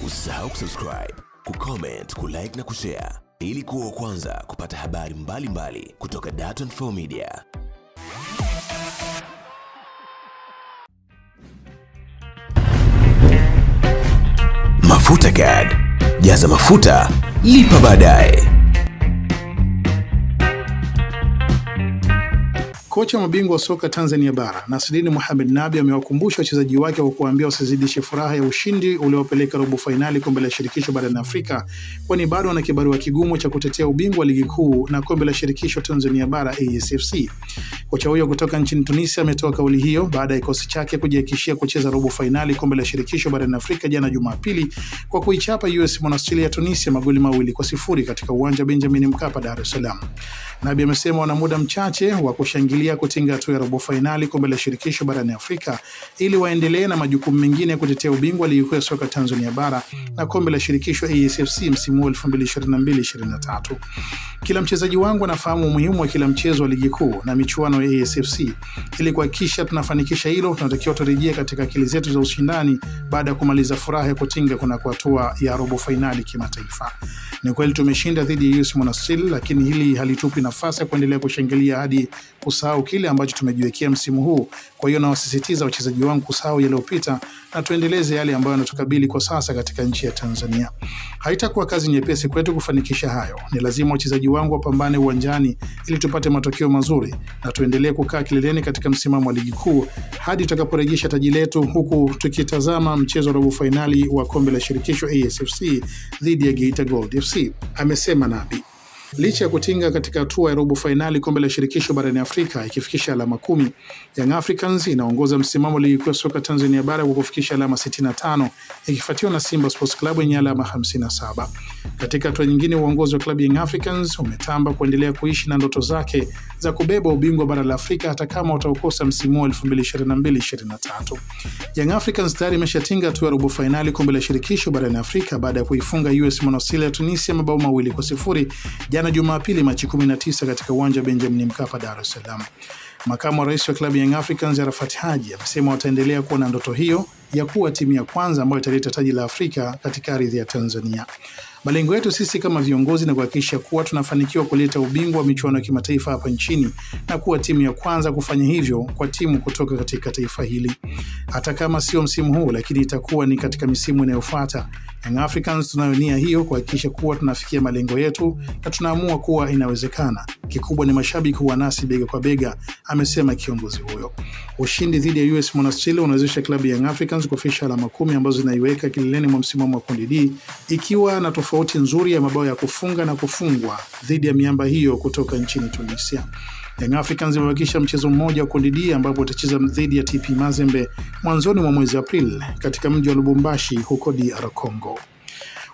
Usisahau kusubscribe, kucomment, kulike na kushare ili kuwa wa kwanza kupata habari mbalimbali mbali kutoka Dar24 Media. Mafuta Gad, jaza mafuta, lipa baadaye. Kocha mabingwa wa soka Tanzania bara Nasrini Mohamed Nabi amewakumbusha wachezaji wake kwa kuwaambia wasizidishe furaha ya ushindi uliowapeleka robo fainali kombe la shirikisho barani Afrika, kwani bado wana kibarua kigumu cha kutetea ubingwa wa ligi kuu na kombe la shirikisho Tanzania bara ASFC. Kocha huyo kutoka nchini Tunisia ametoa kauli hiyo baada ya kikosi chake kujiakishia kucheza robo fainali kombe la shirikisho barani Afrika jana Jumapili kwa kuichapa US Monastir ya Tunisia magoli mawili kwa sifuri katika uwanja wa Benjamin Mkapa, Dar es Salaam. Nabi amesema wana muda mchache wa kushangilia kutinga hatua ya robo fainali kombe la shirikisho barani Afrika ili waendelee na majukumu mengine ya kutetea ubingwa wa ligi kuu ya soka Tanzania bara na kombe la shirikisho ASFC msimu wa 2022-2023. Kila mchezaji wangu anafahamu umuhimu wa kila mchezo wa ligi kuu na michuano ya ASFC. Ili kuhakikisha tunafanikisha hilo, tunatakiwa turejee katika akili zetu za ushindani baada ya kumaliza furaha ya kutinga kunako hatua ya robo fainali kimataifa. Ni kweli tumeshinda dhidi ya US Monastir, lakini hili halitupi nafasi ya kuendelea kushangilia hadi kusahau kile ambacho tumejiwekea msimu huu. Kwa hiyo nawasisitiza wachezaji wangu kusahau yaliyopita na tuendeleze yale ambayo yanatukabili kwa sasa katika nchi ya Tanzania. Haitakuwa kazi nyepesi kwetu kufanikisha hayo. Ni lazima wachezaji wangu wapambane uwanjani ili tupate matokeo mazuri na tuendelee kukaa kileleni katika msimamo wa ligi kuu hadi tutakaporejesha taji letu, huku tukitazama mchezo wa robo fainali wa kombe la shirikisho ASFC dhidi ya Geita Gold FC, amesema Nabi. Licha ya kutinga katika hatua ya robo fainali kombe la shirikisho barani Afrika ikifikisha alama kumi, Young Africans inaongoza msimamo ligi kuu ya soka Tanzania bara kwa kufikisha alama 65 ikifuatiwa na Simba Sports Club yenye alama 57. Katika hatua nyingine, uongozi wa klabu Young Africans umetamba kuendelea kuishi na ndoto zake za kubeba ubingwa bara la Afrika hata kama wataukosa msimu wa 2022-2023. Young Africans tayari imeshatinga hatua ya robo fainali kombe la shirikisho barani Afrika baada ya kuifunga US Monastir ya Tunisia mabao mawili kwa sifuri jana Jumapili Machi 19 katika uwanja wa Benjamin Mkapa, Dar es Salaam. Makamu wa rais wa klabu Young Africans Arafat Haji amesema wataendelea kuwa na ndoto hiyo ya kuwa timu ya kwanza ambayo italeta taji la Afrika katika ardhi ya Tanzania. Malengo yetu sisi kama viongozi ni kuhakikisha kuwa tunafanikiwa kuleta ubingwa wa michuano ya kimataifa hapa nchini na kuwa timu ya kwanza kufanya hivyo kwa timu kutoka katika taifa hili. Hata kama sio msimu huu, lakini itakuwa ni katika misimu inayofuata. Young Africans tunayo nia hiyo kuhakikisha kuwa tunafikia malengo yetu na tunaamua kuwa inawezekana. Kikubwa ni mashabiki kuwa nasi bega kwa bega, amesema kiongozi huyo. Ushindi dhidi ya US Monastir unawezesha klabu ya Young Africans kufikisha alama kumi ambazo zinaiweka kileleni mwa msimamo wa kundi D ikiwa na tofauti nzuri ya mabao ya kufunga na kufungwa dhidi ya miamba hiyo kutoka nchini Tunisia. Young Africans imebakisha mchezo mmoja wa kundi D ambapo watacheza dhidi ya TP Mazembe mwanzoni mwa mwezi Aprili katika mji wa Lubumbashi huko DR Congo.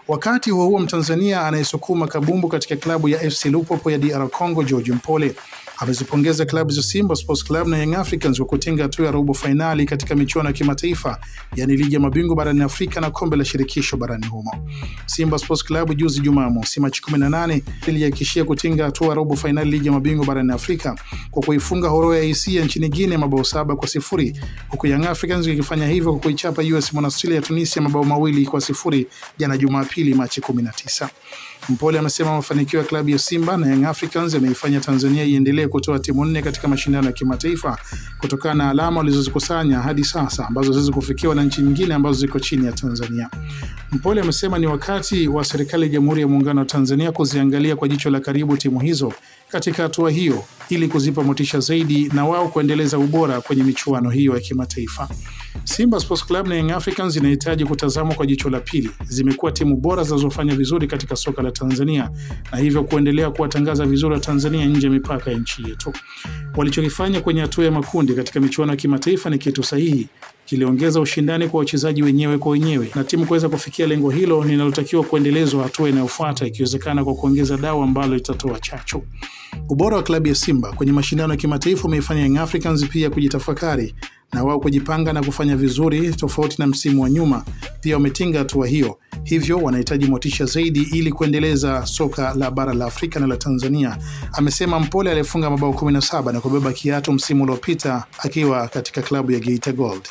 Wakati huo huo, Mtanzania anayesukuma kabumbu katika klabu ya FC Lupopo ya DR Congo, George Mpole amezipongeza klabu za Simba Sports Club na Young Africans kwa kutinga hatua ya robo fainali katika michuano ya kimataifa yaani ligi ya mabingwa barani Afrika na kombe la shirikisho barani humo. Simba Sports Club juzi Jumamosi Machi 18 ilihakikishia kutinga hatua ya robo fainali ligi ya mabingwa barani Afrika kwa kuifunga Horoya ya nchini Guinea mabao saba kwa sifuri huku Young Africans ikifanya hivyo kwa kuichapa US Monastir ya Tunisia mabao mawili kwa sifuri jana Jumapili Machi 19. Mpole amesema mafanikio ya klabu ya Simba na Young Africans yameifanya Tanzania iendelee kutoa timu nne katika mashindano ya kimataifa kutokana na alama walizozikusanya hadi sasa ambazo haziwezi kufikiwa na nchi nyingine ambazo ziko chini ya Tanzania. Mpole amesema ni wakati wa serikali ya Jamhuri ya Muungano wa Tanzania kuziangalia kwa jicho la karibu timu hizo katika hatua hiyo ili kuzipa motisha zaidi na wao kuendeleza ubora kwenye michuano hiyo ya kimataifa. Simba Sports Club na Young Africans zinahitaji kutazamwa kwa jicho la pili. Zimekuwa timu bora zinazofanya vizuri katika soka la Tanzania na hivyo kuendelea kuwatangaza vizuri wa Tanzania nje ya mipaka ya nchi yetu. Walichokifanya kwenye hatua ya makundi katika michuano ya kimataifa ni kitu sahihi, kiliongeza ushindani kwa wachezaji wenyewe kwa wenyewe na timu kuweza kufikia lengo hilo linalotakiwa kuendelezwa hatua inayofuata, ikiwezekana kwa kuongeza dau ambalo litatoa chachu. Ubora wa klabu ya Simba kwenye mashindano ya kimataifa umeifanya Young Africans pia kujitafakari na wao kujipanga na kufanya vizuri tofauti na msimu wa nyuma. Pia wametinga hatua hiyo, hivyo wanahitaji motisha zaidi ili kuendeleza soka la bara la Afrika na la Tanzania, amesema Mpole aliyefunga mabao 17 na kubeba kiatu msimu uliopita akiwa katika klabu ya Geita Gold.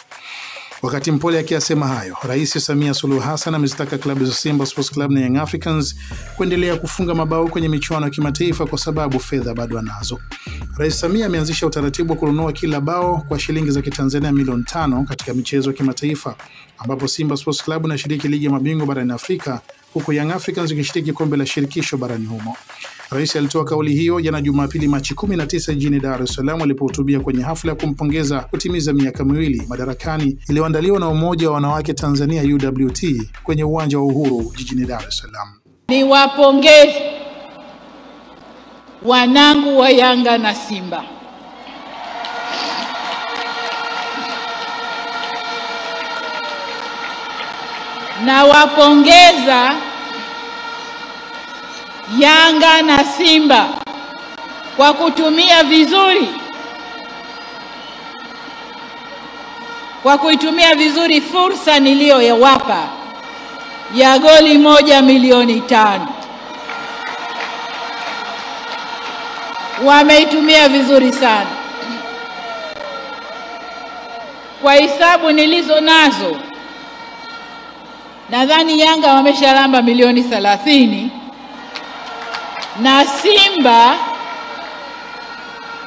Wakati Mpole akiyasema hayo, Rais Samia Suluhu Hassan amezitaka klabu za Simba Sports Club na Young Africans kuendelea kufunga mabao kwenye michuano ya kimataifa kwa sababu fedha bado anazo. Rais Samia ameanzisha utaratibu wa kununua kila bao kwa shilingi za Kitanzania milioni tano katika michezo ya kimataifa ambapo Simba Sports Club inashiriki ligi ya mabingwa barani Afrika huku Young Africans ikishiriki kombe la shirikisho barani humo. Rais alitoa kauli hiyo jana Jumapili Machi 19 jijini Dar es Salaam alipohutubia kwenye hafla ya kumpongeza kutimiza miaka miwili madarakani iliyoandaliwa na Umoja wa Wanawake Tanzania UWT kwenye uwanja wa Uhuru jijini Dar es Salaam. Niwapongeze wanangu wa Yanga na Simba. Nawapongeza Yanga na Simba kwa kutumia vizuri kwa kuitumia vizuri fursa niliyowapa ya goli moja milioni tano. Wameitumia vizuri sana. Kwa hisabu nilizo nazo, nadhani Yanga wameshalamba milioni thelathini na Simba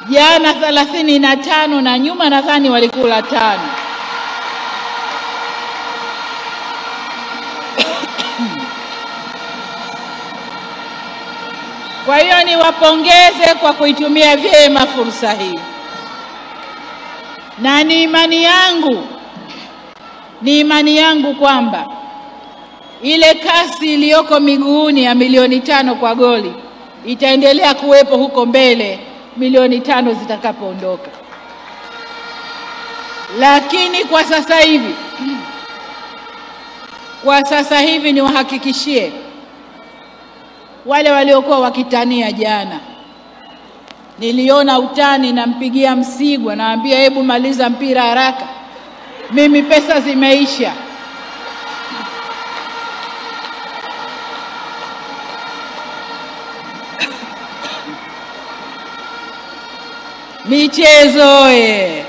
jana thelathini na tano na nyuma nadhani walikula tano. Kwa hiyo niwapongeze kwa kuitumia vyema fursa hii, na ni imani yangu, ni imani yangu kwamba ile kasi iliyoko miguuni ya milioni tano kwa goli itaendelea kuwepo huko mbele milioni tano zitakapoondoka. Lakini kwa sasa hivi, kwa sasa hivi niwahakikishie wale waliokuwa wakitania jana, niliona utani, nampigia Msigwa, naambia hebu maliza mpira haraka, mimi pesa zimeisha. Michezo oye!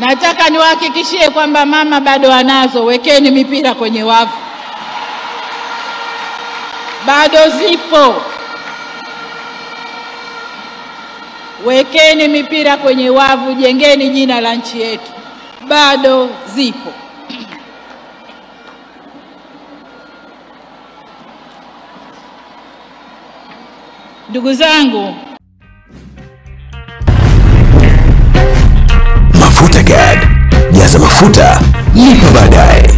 Nataka niwahakikishie kwamba mama bado anazo, wekeni mipira kwenye wavu, bado zipo. Wekeni mipira kwenye wavu, jengeni jina la nchi yetu, bado zipo. Ndugu zangu, Mafuta Gad, jaza mafuta lipa baadaye.